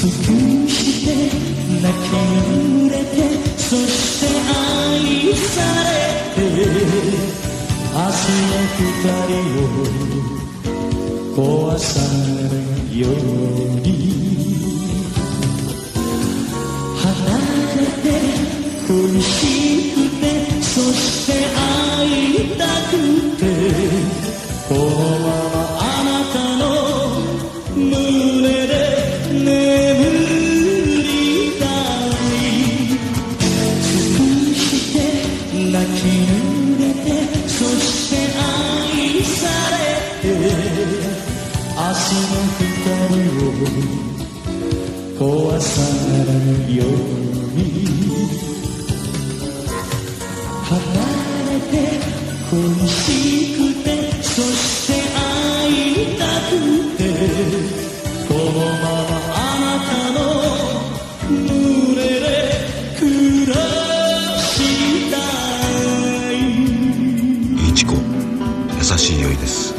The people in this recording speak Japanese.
尽くして泣き濡れてそして愛されて明日の二人を壊さないように。離れて恋しくてそして会いたくて明日の二人を壊さないように離れて恋しくてそして会いたくてこのままあなたの胸で暮らしたいいちこ優しい酔いです